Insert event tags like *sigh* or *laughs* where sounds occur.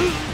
Ooh! *laughs*